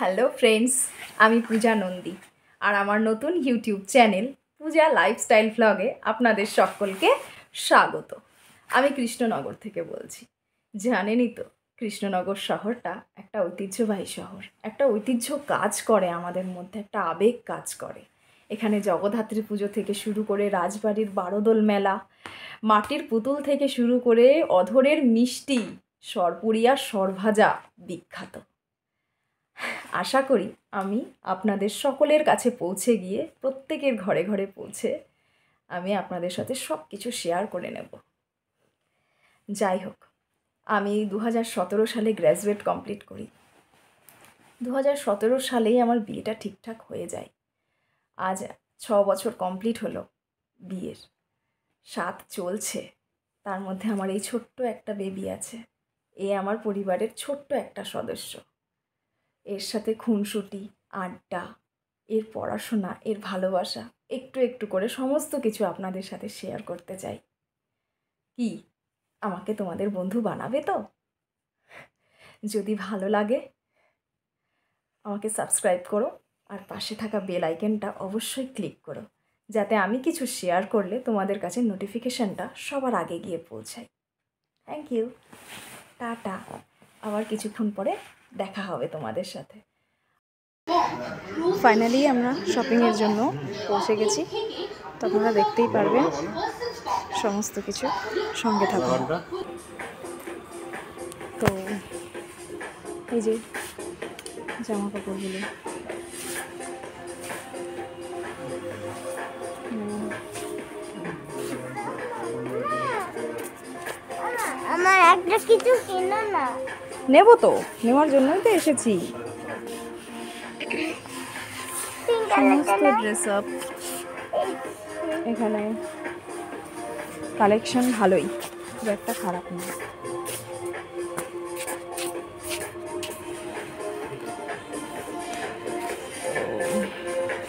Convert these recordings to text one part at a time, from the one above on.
Hello friends আমি পূজা নন্দী। আর আমার নতুন ইউটিউব চ্যানেল পূজা লাইফস্টাইল ভ্লগে আপনাদের সকলকে স্বাগত। আমি কৃষ্ণনগর থেকে বলছি। জানেনই তো, কৃষ্ণনগর শহরটা একটা ঐতিহ্যবাহী শহর। একটা ঐতিহ্য কাজ করে আমাদের মধ্যে, একটা আবেগ কাজ করে। এখানে জগদ্ধাত্রী পুজো থেকে শুরু করে রাজবাড়ির বারোদোল মেলা, মাটির পুতুল থেকে শুরু করে অধরের মিষ্টি সরপুরিয়া সরভাজা বিখ্যাত। আশা করি আমি আপনাদের সকলের কাছে পৌঁছে গিয়ে প্রত্যেকের ঘরে ঘরে পৌঁছে আমি আপনাদের সাথে সব কিছু শেয়ার করে নেব। যাই হোক, আমি দু সালে গ্র্যাজুয়েট কমপ্লিট করি। দু সালেই আমার বিয়েটা ঠিকঠাক হয়ে যায়। আজ ছ বছর কমপ্লিট হলো বিয়ের। সাত চলছে। তার মধ্যে আমার এই ছোট্ট একটা বেবি আছে। এ আমার পরিবারের ছোট্ট একটা সদস্য। এর সাথে খুনসুটি, আড্ডা, এর পড়াশোনা, এর ভালোবাসা, একটু একটু করে সমস্ত কিছু আপনাদের সাথে শেয়ার করতে চাই। কি? আমাকে তোমাদের বন্ধু বানাবে তো? যদি ভালো লাগে, আমাকে সাবস্ক্রাইব করো আর পাশে থাকা বেল আইকনটা অবশ্যই ক্লিক করো, যাতে আমি কিছু শেয়ার করলে তোমাদের কাছে নোটিফিকেশানটা সবার আগে গিয়ে পৌঁছায়। থ্যাংক ইউ টাটা। আবার কিছুক্ষণ পরে দেখা হবে তোমাদের সাথে। ফাইনালি আমরা শপিংয়ের জন্য পৌঁছে গেছি। তো আপনারা দেখতেই পারবেন সমস্ত কিছু সঙ্গে থাকুন। তো এই যে জামা কাপড়গুলো আমার একটা কিছু কেনো না। নেব তো। নেওয়ার জন্যই তো এসেছি। সমস্ত ড্রেস আপ এখানে কালেকশন ভালোই। খুব একটা খারাপ না।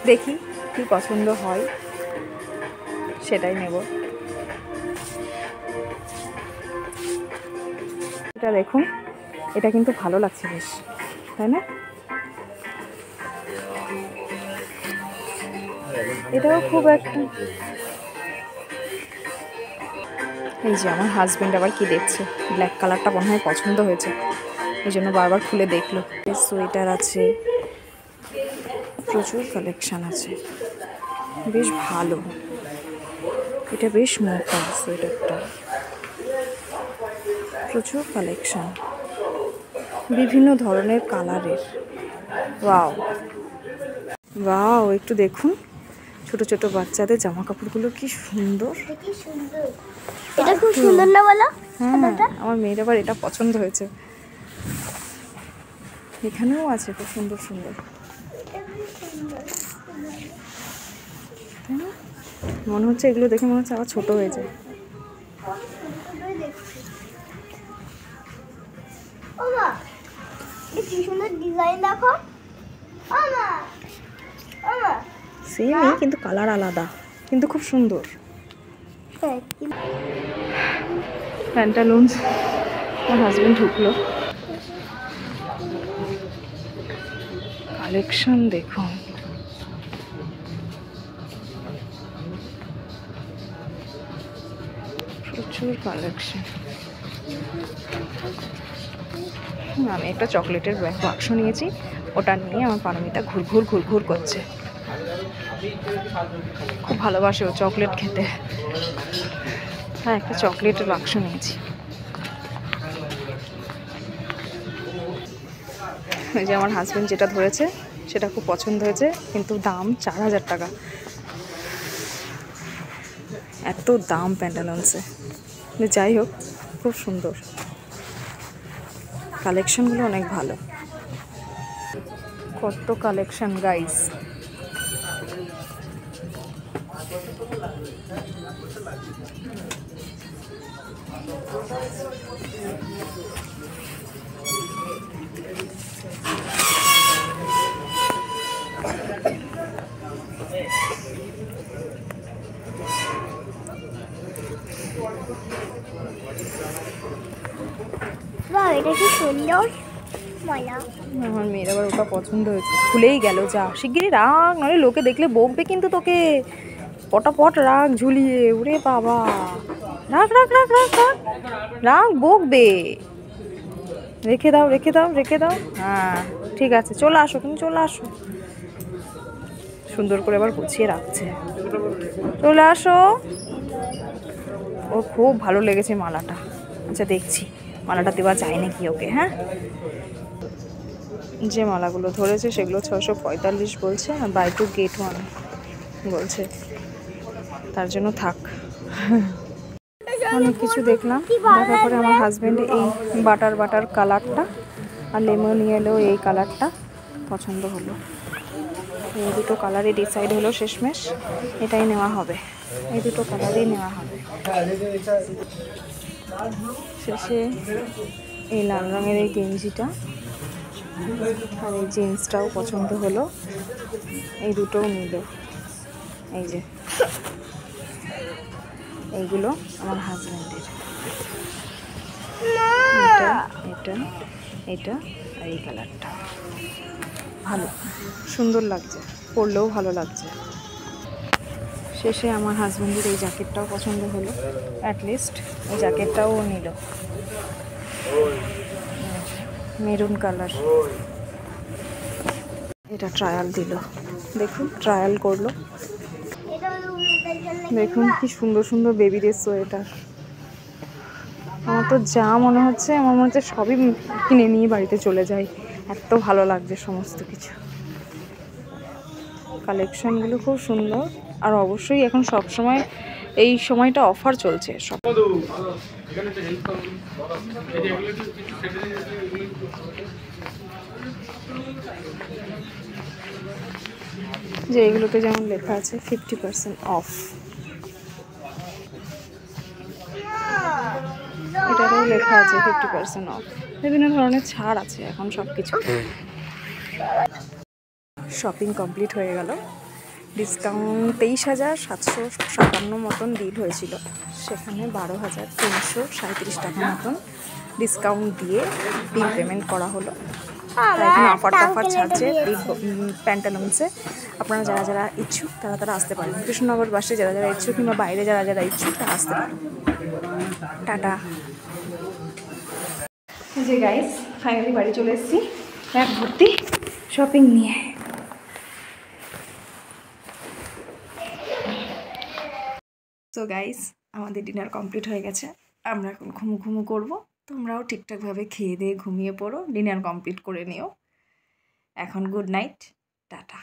দেখি কি পছন্দ হয়। সেটাই নেব। এটা দেখুন। এটা কিন্তু ভালো লাগছে বেশ, তাই না? এটাও খুব একটা এই যে আমার হাজব্যান্ড আবার কি দেখছে? ব্ল্যাক কালারটা মনে হয় পছন্দ হয়েছে। এই জন্য বারবার খুলে দেখল। সোয়েটার আছে। প্রচুর কালেকশান আছে। বেশ ভালো। এটা বেশ মোটা সোয়েটারটা প্রচুর কালেকশন বিভিন্ন ধরনের কালারের। ওয়াও। ওয়াও একটু দেখুন। ছোট ছোট বাচ্চাদের জামা কাপড়গুলো কি সুন্দর? এটা খুব সুন্দর না বলো? আমার মেয়ের আবার এটা পছন্দ হয়েছে। এখানেও আছে খুব সুন্দর সুন্দর। মনে হচ্ছে এগুলো দেখে মনে হচ্ছে আবার ছোট হয়ে যায়। কি সুন্দর ডিজাইন দেখো। সেমই কিন্তু কালার আলাদা কিন্তু খুব সুন্দর। প্যান্টালুন্স আমার হাজবেন্ড ঢুকলো। কালেকশন দেখুন প্রচুর কালেকশন আমি একটা চকলেটের বাক্স নিয়েছি। ওটা নিয়ে আমার পারমিতা ঘুরঘুর ঘুরঘুর করছে। খুব ভালোবাসে ও চকলেট খেতে। হ্যাঁ একটা চকলেটের বাক্স নিয়েছি। ওই যে আমার হাজব্যান্ড যেটা ধরেছে, সেটা খুব পছন্দ হয়েছে, কিন্তু দাম চার হাজার টাকা। এত দাম প্যান্টালন্সে যাই হোক, খুব সুন্দর। কালেকশনগুলো অনেক ভালো। কত কালেকশন গাইস বাহ এটা সুন্দর? আমার মেয়ের আবার ওটা পছন্দ হয়েছে। খুলেই গেল, যা। শিগগিরই রাখ নইলে লোকে দেখলে বকবে কিন্তু তোকে। পটাপট রাখ ঝুলিয়ে, ওরে বাবা। রাখ রাখ রাখ রাখ রাখ রাখ বকবে। রেখে দাও রেখে দাও রেখে দাও। হ্যাঁ ঠিক আছে, চলে আসো, তুমি চলে আসো। সুন্দর করে আবার গুছিয়ে রাখছে। চলে আসো। ওর খুব ভালো লেগেছে মালাটা। আচ্ছা দেখছি। মালাটা দেওয়া যায় নাকি ওকে হ্যাঁ? যে মালাগুলো ধরেছে সেগুলো ছশো পঁয়তাল্লিশ বলছে, আর বাই টু গেট ওয়ান বলছে। তার জন্য থাক। অনেক কিছু দেখলাম। দেখার পরে আমার হাজব্যান্ড এই বাটার বাটার কালারটা আর লেমন ইয়েলো এই কালারটা পছন্দ হলো। এই দুটো কালারই ডিসাইড হলো শেষমেশ। এটাই নেওয়া হবে। এই দুটো কালারই নেওয়া হবে। শেষে এই লাল রঙের এই গেঞ্জিটা। আর এই জিন্সটাও পছন্দ হলো। এই দুটোও নিল এই যে। এইগুলো আমার হাজব্যান্ডের। এটা এটা এটা আর এই কালারটা। ভালো। সুন্দর লাগছে। পরলেও ভালো লাগছে। শেষে আমার হাজব্যান্ডের এই জ্যাকেটটাও পছন্দ হলো অ্যাটলিস্ট এই জ্যাকেটটাও নিল। Maroon colour. এটা ট্রায়াল দিল। দেখুন ট্রায়াল করল। দেখুন কি সুন্দর সুন্দর বেবি বেবিদের সোয়েটার আমার তো যা মনে হচ্ছে, আমার মনে হচ্ছে সবই কিনে নিয়ে বাড়িতে চলে যাই। এত ভালো লাগছে সমস্ত কিছু। কালেকশনগুলো খুব সুন্দর। আর অবশ্যই এখন সব সময় এই সময়টা অফার চলছে সব যে এগুলোতে যেমন লেখা আছে ফিফটি পার্সেন্ট অফ এটাতেও লেখা আছে ফিফটি পার্সেন্ট অফ বিভিন্ন ধরনের ছাড় আছে এখন সব কিছু শপিং কমপ্লিট হয়ে গেল। ডিসকাউন্ট তেইশ হাজার সাতশো সাতান্ন মতন বিল হয়েছিল। সেখানে বারো হাজার তিনশো সাঁত্রিশ টাকা মতন ডিসকাউন্ট দিয়ে বিল পেমেন্ট করা হলো। আর এখানে অফার টফার ছাড়ছে প্যান্টালুন্সে আপনারা যারা যারা ইচ্ছুক তারা তারা আসতে পারেন। কৃষ্ণনগর বাসে যারা যারা ইচ্ছুক কিংবা বাইরে যারা যারা ইচ্ছুক তারা আসতে পারেন। টাটা। যে গাইস ফাইনালি বাড়ি চলে এসেছি। এক ভর্তি শপিং নিয়ে। তো গাইস আমাদের ডিনার কমপ্লিট হয়ে গেছে। আমরা এখন ঘুমু ঘুমু করব। তোমরাও ঠিকঠাকভাবে খেয়ে দিয়ে ঘুমিয়ে পড়ো। ডিনার কমপ্লিট করে নিও। এখন গুড নাইট টাটা